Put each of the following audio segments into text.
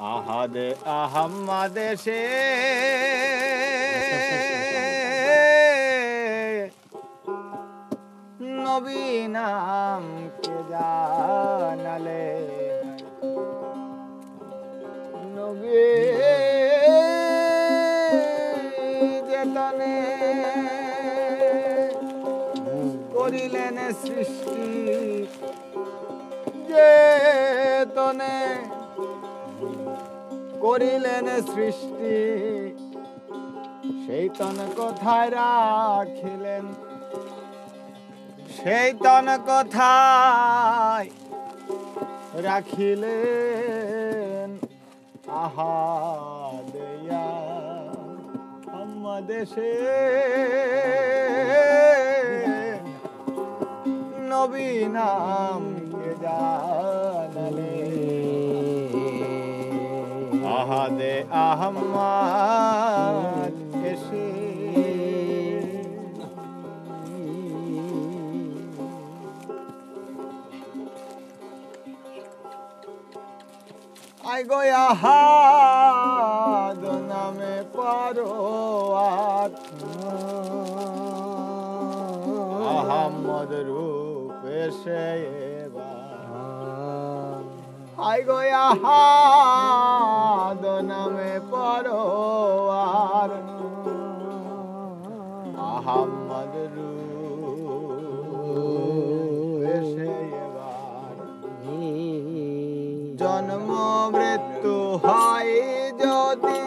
আহাদে আহাম্মাদেশে নবী নাম কে জানালে? নবী যেতনে করিলেন সৃষ্টি। যেতনে করিলেন সৃষ্টি। সেই তন কোথায় রাখিলেন? সেই তন কোথায় রাখিলেন? আহা, দেয়া দেশে নবী নাম কে আহাদে আহম্মদ এসে আই গো আহাদ নামে পারো আহম্মদ রূপ এবার আই গো আহাদ নামে পারো আর আহম্মদ রূপ এসে জন্ম মৃত্যু হয় যদি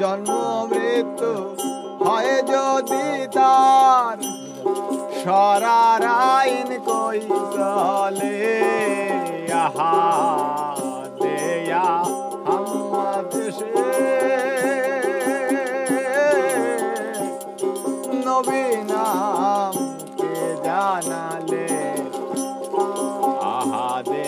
জন্ম মৃত্যু হয় যদি তার। সরার আইন কই চলে আহা দেয়া হাম্মাদ সে। নবী নাম কে জানালে আহা দেয়া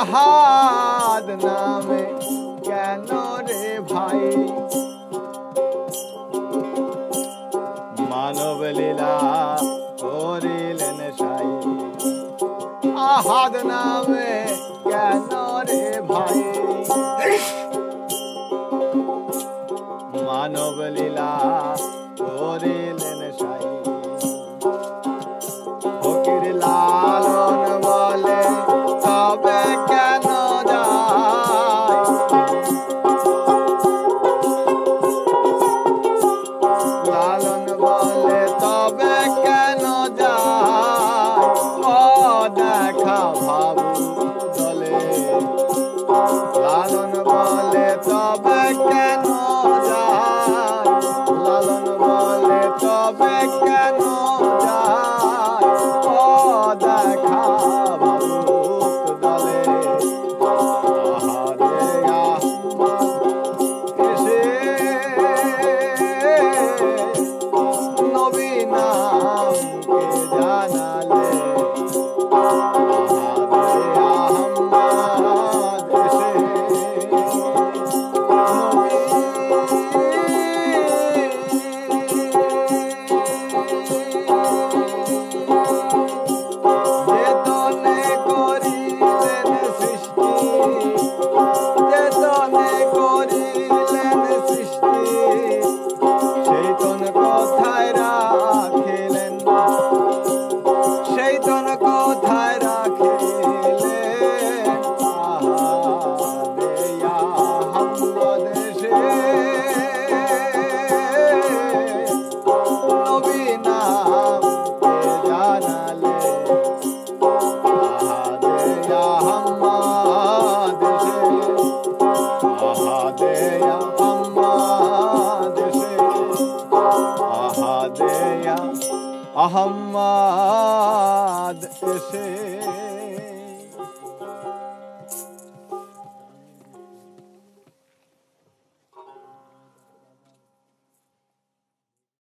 जहाद नाम कैन रे भाई। मानव लीला शाही। आहाद नाम कैन रे भाई। मानव लीला शाही। one left up. Ahammad Hüseyin